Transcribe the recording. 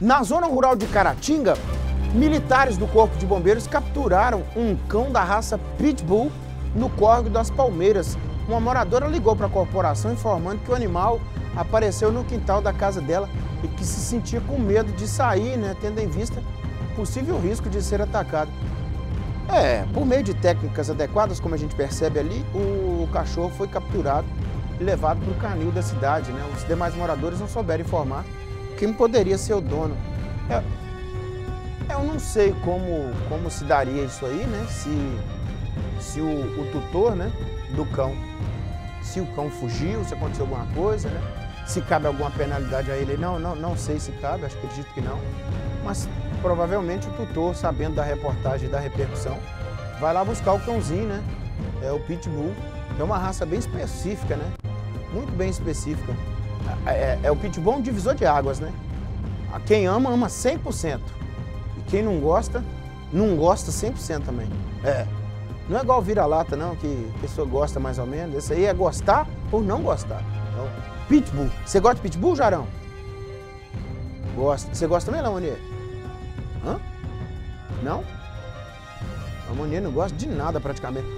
Na zona rural de Caratinga, militares do Corpo de Bombeiros capturaram um cão da raça Pitbull no córrego das Palmeiras. Uma moradora ligou para a corporação informando que o animal apareceu no quintal da casa dela e que se sentia com medo de sair, né, tendo em vista possível risco de ser atacado. É, por meio de técnicas adequadas, como a gente percebe ali, o cachorro foi capturado e levado para o canil da cidade. Né? Os demais moradores não souberam informar quem poderia ser o dono. É, eu não sei como, como se daria isso aí, né? Se, se o, o tutor né, do cão, se o cão fugiu, se aconteceu alguma coisa, né? Se cabe alguma penalidade a ele, não, não, não sei se cabe, acho que acredito que não. Mas provavelmente o tutor, sabendo da reportagem e da repercussão, vai lá buscar o cãozinho, né? É o Pitbull. É uma raça bem específica, né? Muito bem específica. É, é, é o Pitbull um divisor de águas, né? Quem ama, ama 100%. E quem não gosta, não gosta 100% também. É. Não é igual vira-lata, não, que a pessoa gosta mais ou menos. Esse aí é gostar ou não gostar. Então, pitbull. Você gosta de pitbull, Jarão? Gosta. Você gosta também, Lamonier? Hã? Não? Lamonier não gosta de nada praticamente.